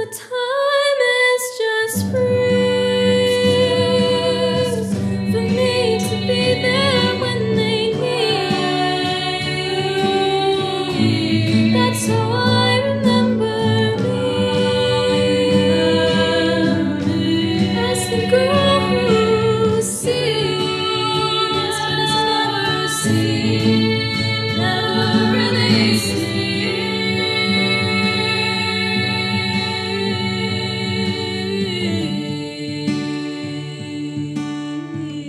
the time is just free.